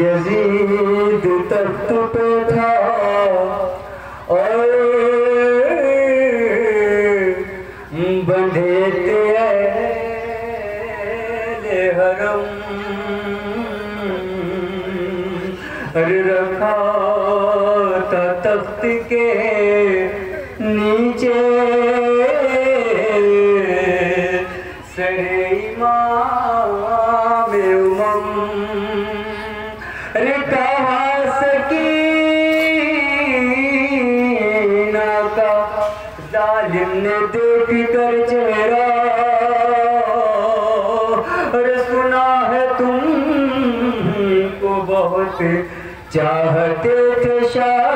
Yazid तख्त पे था और बंधे थे हरम। रखा था तख्त के नीचे। जालिम ने देखी कर चेहरा। अरे सुना है तुम को बहुत चाहते थे शाह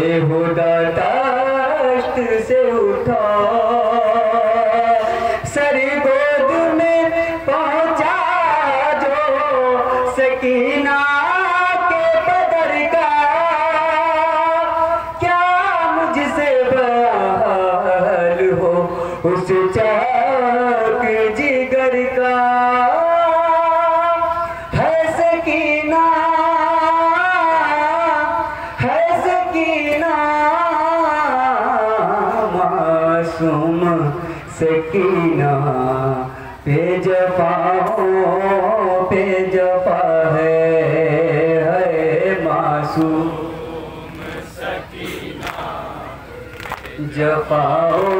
बेहुदा ताश्त से उठा। सर गोद में पहुँचा जो सकीना के पदर का। क्या मुझसे बहाल हो उस चा सकीना पेज पाओ पेज पा है है मासू सकीना जपाओ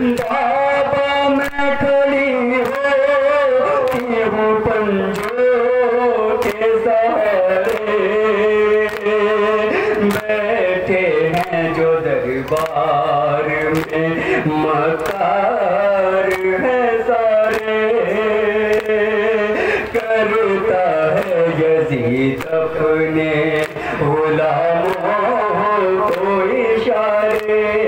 बाबा होती हूँ के बैठे हैं जो दरबार में है सारे। करता है अपने, गुलामों को इशारे।